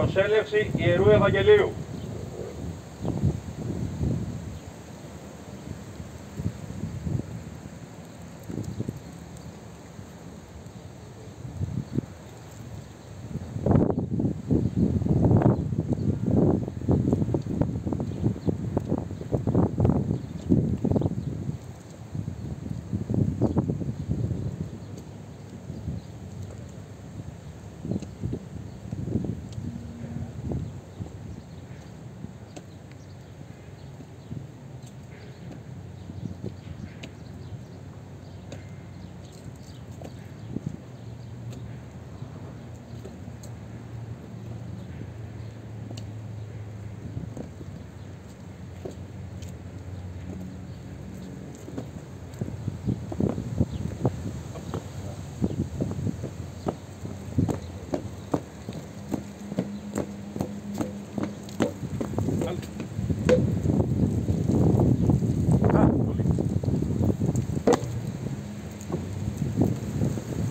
Προσέλευση Ιερού Ευαγγελίου.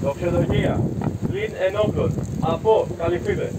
Δοξοδογία, πλην ενόχλων, από καλυφίδες.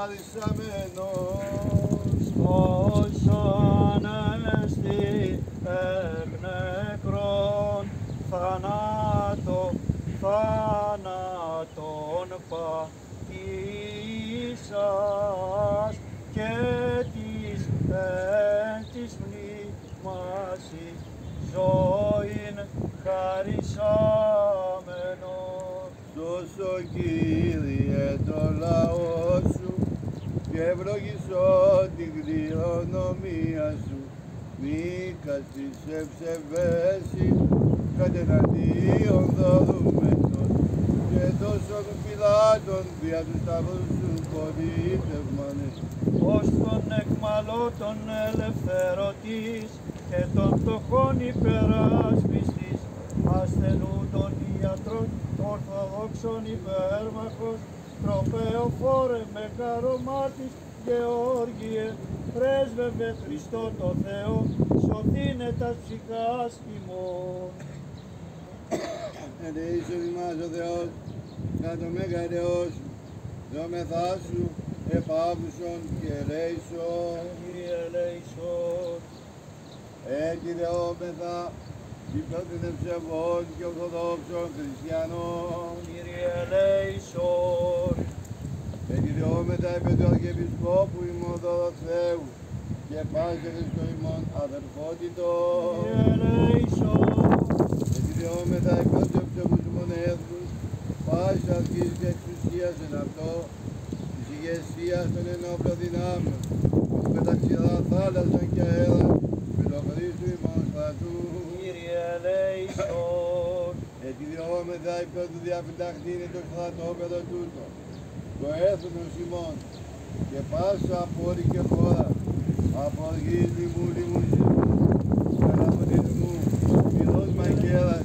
Χαρισαμένος όσον ανέστη εκ νεκρών θανάτο, θάνατον πατήσας και της εν της μνήμας ζωήν χαρισάμενος. Σώσο Κύριε το λαό σου και ευλογησό την κληρονομία σου. Μη καστείς ευσεβέση κατεναντίον δωρούμενος και τόσο φυλάτων δια του σταυρού σου πολίτευμανε. Ως τον εκμαλώτων ελευθερωτής και των φτωχών υπεράσπιστης ασθενού των ιατρών ορθοδόξων υπέρμαχος τροπαίο φόρε με καρομάτης Γεώργιε πρέσβευε Χριστό το Θεό σωθήνε τα ψυχάς ημών. Ελεήσον ημάς ο Θεός, κάτω μέγα ελεός, δόμεθά σου, επάβουσον και ελέησον. Κύριε ελέησον, Έτσι δεόμεθα, υπέρ των ευσεβών και ορθοδόξων χριστιανών. Κύριε ελέησον, Έτσι δεόμεθα υπέρ του Αρχιεπισκόπου ημών Δωροθέου και πάση Χριστό ημών αδερφότητος. Κύριε ελέησον, Έτσι δεόμεθα υπέρ του ευσεβούς μονέθους, πάση αρχής και εξουσίας εν αυτό, της ηγεσίας των ενόπλων δυνάμεων, ως μεταξύ θάλασσων και αέρα, με το Χρήστο ημών στρατού. Κύριε ελέησον, Εκδιώμεθα υπέρ του διαφυλαχτήνε το στρατόπεδο τούτο, το έθνος ημών και πάσα από όλη και χώρα, από αργή λιμού λιμού περαπονισμού, πυρός μαγέρας,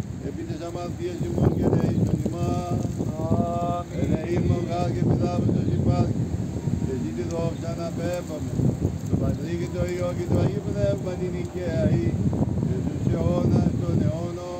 επί της αμαθίας ημών και δεήσον ημάς Αμήν. Ελεήμων γάλ και πιδάβητος υπάρχει και εσύ τη δόξα να πέπαμε. Το Πατρί και το Υιό και το Αγίο Πνεύμα την οικαία ή και στους αιώνας των αιώνων